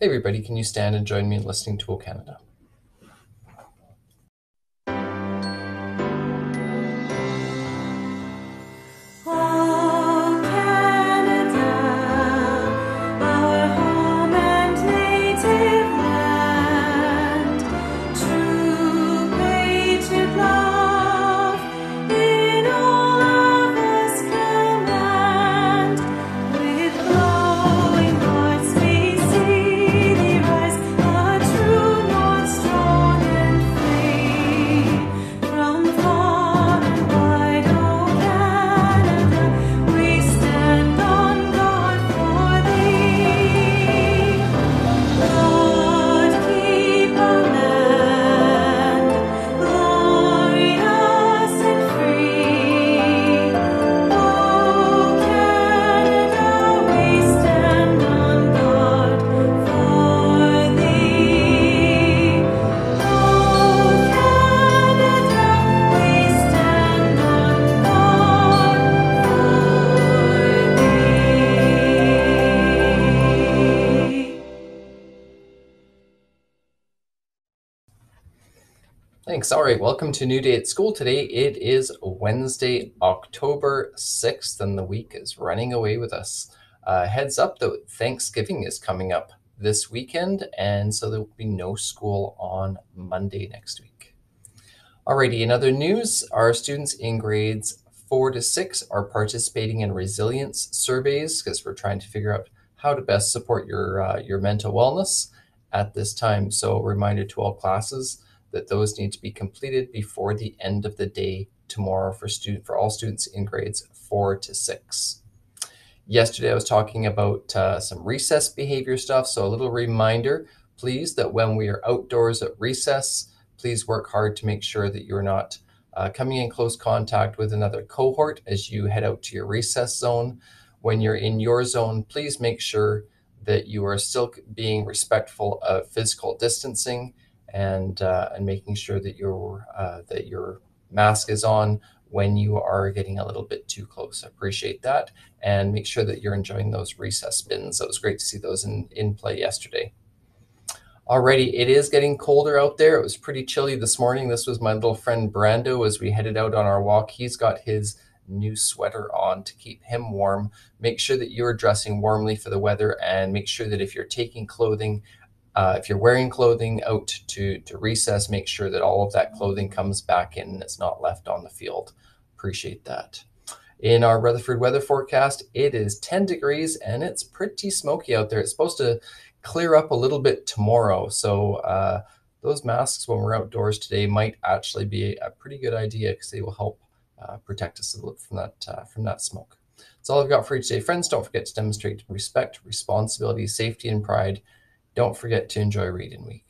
Hey everybody, can you stand and join me in listening to O Canada? Thanks. All right, welcome to New Day at School. Today it is Wednesday, October 6th, and the week is running away with us. Uh, heads up though, Thanksgiving is coming up this weekend, and so there will be no school on Monday next week. Alrighty, in other news, our students in grades four to six are participating in resilience surveys because we're trying to figure out how to best support your, uh, your mental wellness at this time. So reminder to all classes, that those need to be completed before the end of the day tomorrow for student for all students in grades four to six. Yesterday I was talking about uh, some recess behavior stuff, so a little reminder, please, that when we are outdoors at recess, please work hard to make sure that you're not uh, coming in close contact with another cohort as you head out to your recess zone. When you're in your zone, please make sure that you are still being respectful of physical distancing and uh, and making sure that your uh, that your mask is on when you are getting a little bit too close. Appreciate that, and make sure that you're enjoying those recess bins. It was great to see those in in play yesterday. Alrighty, it is getting colder out there. It was pretty chilly this morning. This was my little friend Brando as we headed out on our walk. He's got his new sweater on to keep him warm. Make sure that you're dressing warmly for the weather and make sure that if you're taking clothing uh, if you're wearing clothing out to, to recess, make sure that all of that clothing comes back in and it's not left on the field. Appreciate that. In our Rutherford weather forecast, it is 10 degrees and it's pretty smoky out there. It's supposed to clear up a little bit tomorrow. So uh, those masks when we're outdoors today might actually be a pretty good idea because they will help uh, protect us a little from that, uh, from that smoke. That's all I've got for you today. Friends, don't forget to demonstrate respect, responsibility, safety, and pride don't forget to enjoy Reading Week.